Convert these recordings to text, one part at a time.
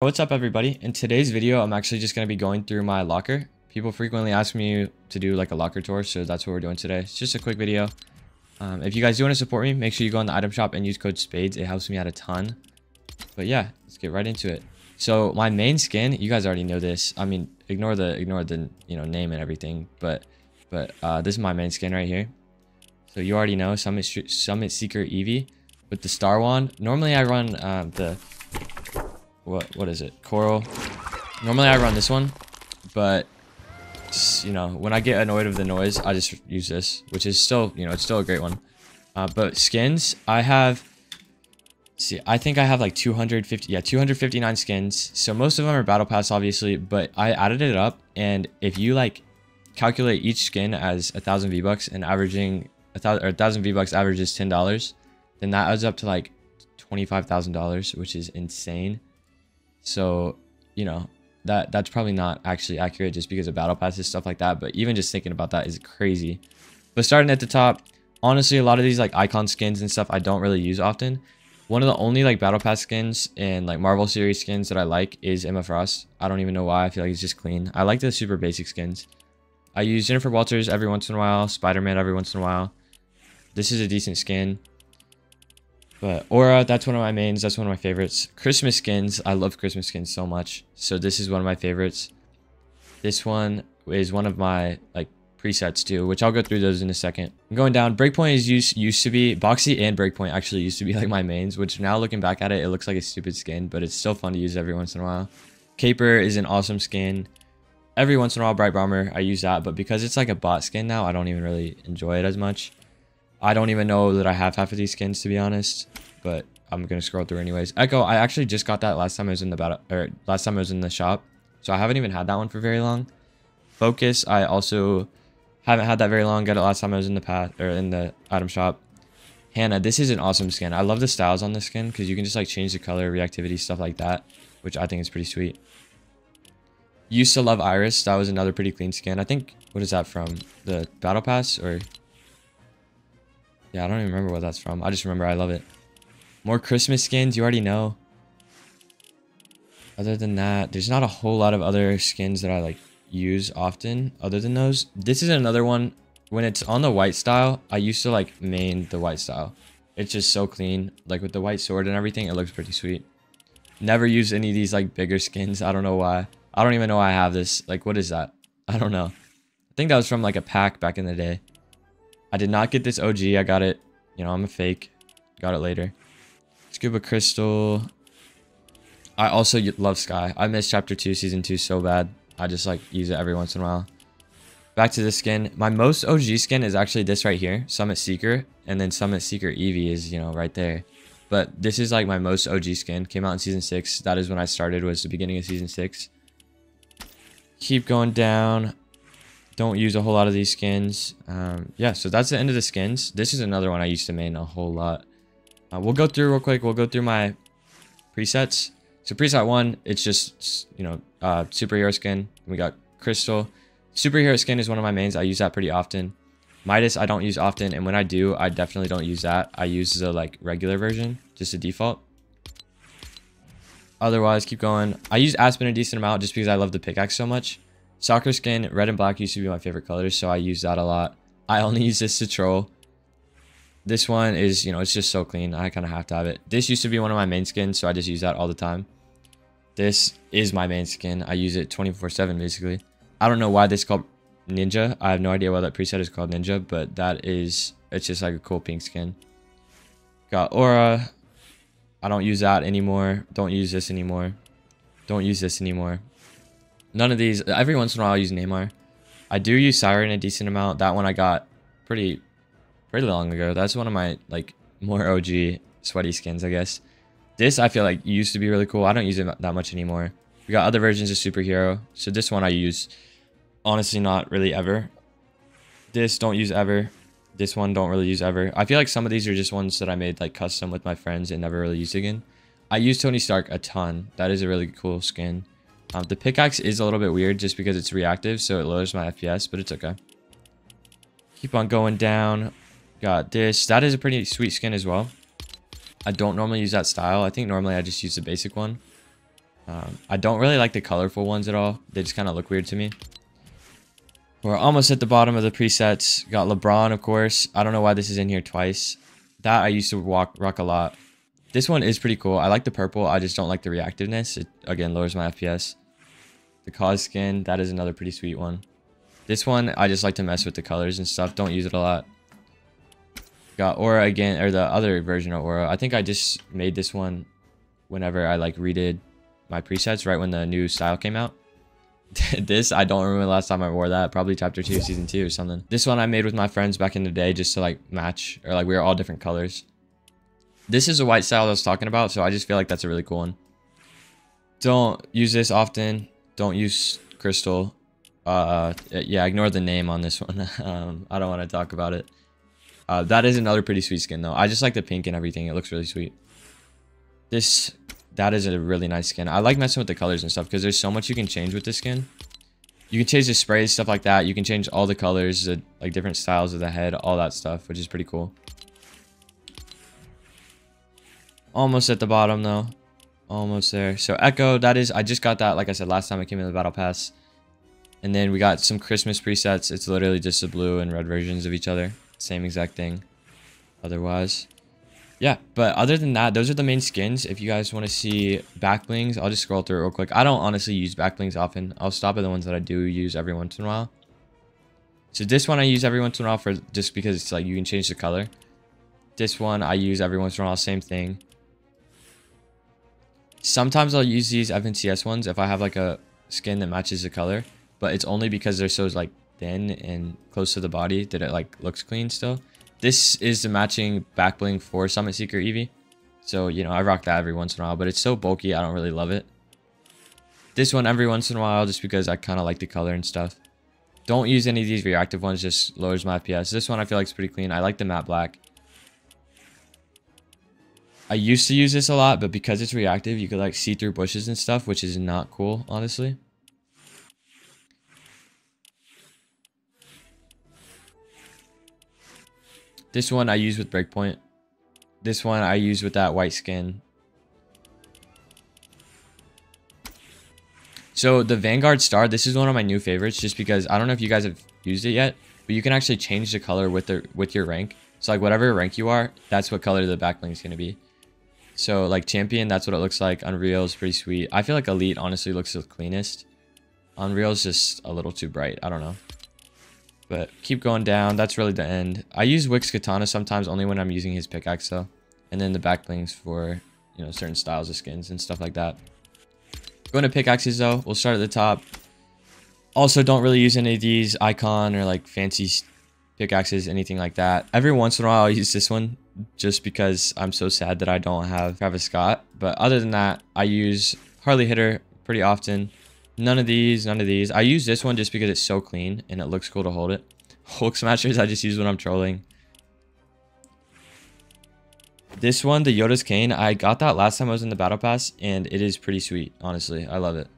What's up everybody? In today's video, I'm actually just going to be going through my locker. People frequently ask me to do like a locker tour, so that's what we're doing today. It's just a quick video. Um, if you guys do want to support me, make sure you go in the item shop and use code SPAIDZZ. It helps me out a ton. But yeah, let's get right into it. So my main skin, you guys already know this. I mean, ignore the ignore the you know name and everything, but but uh, this is my main skin right here. So you already know Summit Summit Seeker Evie with the Star Wand. Normally I run uh, the what what is it? Coral. Normally I run this one, but you know, when I get annoyed of the noise, I just use this, which is still, you know, it's still a great one. Uh, but skins, I have, see, I think I have like 250, yeah, 259 skins. So most of them are battle pass, obviously, but I added it up. And if you like calculate each skin as a thousand V-Bucks and averaging a thousand or a thousand V-Bucks averages $10, then that adds up to like $25,000, which is insane. So, you know, that that's probably not actually accurate just because of battle passes, stuff like that. But even just thinking about that is crazy. But starting at the top, honestly, a lot of these like icon skins and stuff I don't really use often. One of the only like battle pass skins and like Marvel series skins that I like is Emma Frost. I don't even know why. I feel like it's just clean. I like the super basic skins. I use Jennifer Walters every once in a while, Spider-Man every once in a while. This is a decent skin. But Aura, that's one of my mains. That's one of my favorites. Christmas skins. I love Christmas skins so much. So this is one of my favorites. This one is one of my like presets too, which I'll go through those in a second. I'm going down. Breakpoint is used used to be Boxy and Breakpoint actually used to be like my mains, which now looking back at it, it looks like a stupid skin, but it's still fun to use every once in a while. Caper is an awesome skin. Every once in a while, Bright Bomber, I use that, but because it's like a bot skin now, I don't even really enjoy it as much. I don't even know that I have half of these skins, to be honest. But I'm going to scroll through anyways. Echo, I actually just got that last time I was in the battle, or last time I was in the shop. So I haven't even had that one for very long. Focus, I also haven't had that very long. Got it last time I was in the path, or in the item shop. Hannah, this is an awesome skin. I love the styles on this skin because you can just like change the color, reactivity, stuff like that, which I think is pretty sweet. Used to love Iris. That was another pretty clean skin. I think, what is that from? The Battle Pass or yeah, I don't even remember what that's from. I just remember I love it. More Christmas skins, you already know. Other than that, there's not a whole lot of other skins that I like use often other than those. This is another one. When it's on the white style, I used to like main the white style. It's just so clean. Like with the white sword and everything, it looks pretty sweet. Never use any of these like bigger skins. I don't know why. I don't even know why I have this. Like, what is that? I don't know. I think that was from like a pack back in the day. I did not get this OG. I got it. You know, I'm a fake. Got it later. Scuba Crystal. I also love Sky. I miss Chapter 2, Season 2 so bad. I just like use it every once in a while. Back to the skin. My most OG skin is actually this right here. Summit Seeker. And then Summit Seeker Evie is, you know, right there. But this is like my most OG skin. Came out in Season 6. That is when I started. Was the beginning of Season 6. Keep going down don't use a whole lot of these skins. Um, yeah, so that's the end of the skins. This is another one I used to main a whole lot. Uh, we'll go through real quick. We'll go through my presets. So preset one, it's just, you know, uh, superhero skin. We got crystal. Superhero skin is one of my mains. I use that pretty often. Midas, I don't use often. And when I do, I definitely don't use that. I use the like regular version, just a default. Otherwise, keep going. I use Aspen a decent amount just because I love the pickaxe so much. Soccer skin, red and black used to be my favorite colors, so I use that a lot. I only use this to troll. This one is, you know, it's just so clean. I kind of have to have it. This used to be one of my main skins, so I just use that all the time. This is my main skin. I use it 24-7, basically. I don't know why this is called Ninja. I have no idea why that preset is called Ninja, but that is, it's just like a cool pink skin. Got Aura. I don't use that anymore. Don't use this anymore. Don't use this anymore. None of these. Every once in a while, I use Neymar. I do use Siren a decent amount. That one I got pretty, pretty long ago. That's one of my like more OG sweaty skins, I guess. This I feel like used to be really cool. I don't use it that much anymore. We got other versions of superhero. So this one I use honestly not really ever. This don't use ever. This one don't really use ever. I feel like some of these are just ones that I made like custom with my friends and never really used again. I use Tony Stark a ton. That is a really cool skin. Um, the pickaxe is a little bit weird just because it's reactive, so it lowers my FPS, but it's okay. Keep on going down. Got this. That is a pretty sweet skin as well. I don't normally use that style. I think normally I just use the basic one. Um, I don't really like the colorful ones at all. They just kind of look weird to me. We're almost at the bottom of the presets. Got LeBron, of course. I don't know why this is in here twice. That I used to walk rock a lot. This one is pretty cool. I like the purple. I just don't like the reactiveness. It, again, lowers my FPS. The cause skin, that is another pretty sweet one. This one, I just like to mess with the colors and stuff. Don't use it a lot. Got Aura again, or the other version of Aura. I think I just made this one whenever I like redid my presets right when the new style came out. this, I don't remember the last time I wore that. Probably chapter 2, season 2 or something. This one I made with my friends back in the day just to like match, or like we were all different colors. This is a white style I was talking about, so I just feel like that's a really cool one. Don't use this often. Don't use crystal. Uh, yeah, ignore the name on this one. um, I don't want to talk about it. Uh, that is another pretty sweet skin though. I just like the pink and everything. It looks really sweet. This that is a really nice skin. I like messing with the colors and stuff because there's so much you can change with this skin. You can change the sprays, stuff like that. You can change all the colors, the, like different styles of the head, all that stuff, which is pretty cool. Almost at the bottom though. Almost there. So Echo, that is, I just got that, like I said, last time I came in the Battle Pass. And then we got some Christmas presets. It's literally just the blue and red versions of each other. Same exact thing. Otherwise yeah, but other than that, those are the main skins. If you guys want to see back blings, I'll just scroll through real quick. I don't honestly use back blings often. I'll stop at the ones that I do use every once in a while. So this one I use every once in a while for just because it's like you can change the color. This one I use every once in a while, same thing. Sometimes I'll use these FNCS ones if I have like a skin that matches the color, but it's only because they're so like thin and close to the body that it like looks clean still. This is the matching back bling for Summit Seeker Evie. So, you know, I rock that every once in a while, but it's so bulky, I don't really love it. This one every once in a while, just because I kind of like the color and stuff. Don't use any of these reactive ones, just lowers my FPS. This one I feel like is pretty clean. I like the matte black. I used to use this a lot, but because it's reactive, you could like see through bushes and stuff, which is not cool, honestly. This one I use with Breakpoint. This one I use with that white skin. So the Vanguard Star, this is one of my new favorites just because I don't know if you guys have used it yet, but you can actually change the color with the with your rank. So like whatever rank you are, that's what color the back bling is going to be. So like champion, that's what it looks like. Unreal is pretty sweet. I feel like elite honestly looks the cleanest. Unreal is just a little too bright. I don't know. But keep going down. That's really the end. I use Wick's Katana sometimes only when I'm using his pickaxe though. And then the backblings for, you know, certain styles of skins and stuff like that. Going to pickaxes though. We'll start at the top. Also, don't really use any of these icon or like fancy pickaxes, anything like that. Every once in a while, I'll use this one just because I'm so sad that I don't have Travis Scott. But other than that, I use Harley Hitter pretty often. None of these, none of these. I use this one just because it's so clean and it looks cool to hold it. Hulk Smashers I just use when I'm trolling. This one, the Yoda's Cane, I got that last time I was in the Battle Pass and it is pretty sweet, honestly. I love it.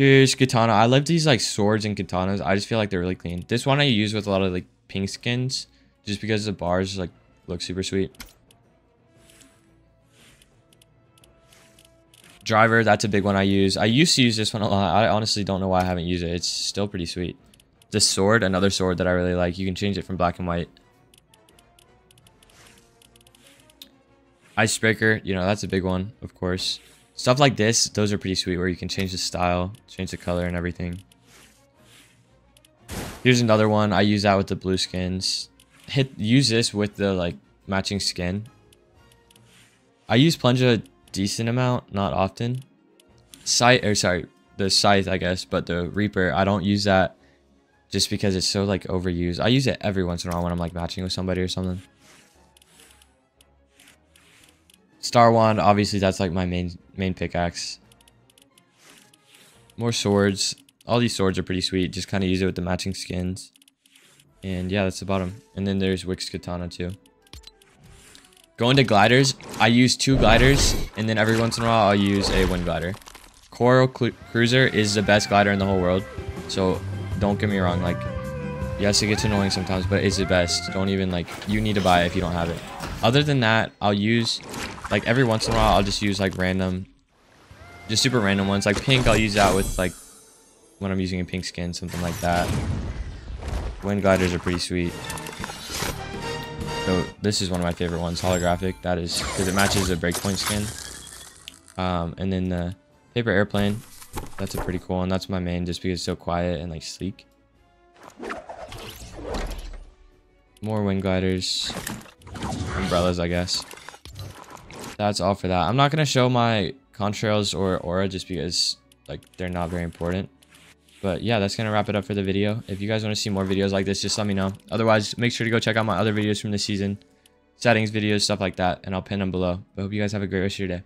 Here's Katana. I love these like swords and katanas. I just feel like they're really clean. This one I use with a lot of like pink skins just because the bars like look super sweet. Driver, that's a big one I use. I used to use this one a lot. I honestly don't know why I haven't used it. It's still pretty sweet. This sword, another sword that I really like. You can change it from black and white. Icebreaker, you know, that's a big one, of course. Stuff like this, those are pretty sweet where you can change the style, change the color and everything. Here's another one. I use that with the blue skins. Hit use this with the like matching skin. I use Plunge a decent amount, not often. Scythe, or sorry, the Scythe, I guess, but the Reaper, I don't use that just because it's so like overused. I use it every once in a while when I'm like matching with somebody or something. Star Wand, obviously that's like my main main pickaxe. More swords. All these swords are pretty sweet. Just kind of use it with the matching skins. And yeah, that's the bottom. And then there's Wick's Katana too. Going to gliders, I use two gliders, and then every once in a while I'll use a wind glider. Coral Cruiser is the best glider in the whole world, so don't get me wrong, like, yes, it gets annoying sometimes, but it's the best. Don't even, like, you need to buy it if you don't have it. Other than that, I'll use like every once in a while I'll just use like random, just super random ones. Like pink, I'll use that with like when I'm using a pink skin, something like that. Wind gliders are pretty sweet. So this is one of my favorite ones, holographic. That is because it matches the breakpoint skin. Um, and then the paper airplane, that's a pretty cool one. That's my main just because it's so quiet and like sleek. More wind gliders, umbrellas, I guess. That's all for that. I'm not gonna show my contrails or aura just because like they're not very important. But yeah, that's going to wrap it up for the video. If you guys want to see more videos like this, just let me know. Otherwise, make sure to go check out my other videos from the season. Settings videos, stuff like that. And I'll pin them below. But hope you guys have a great rest of your day.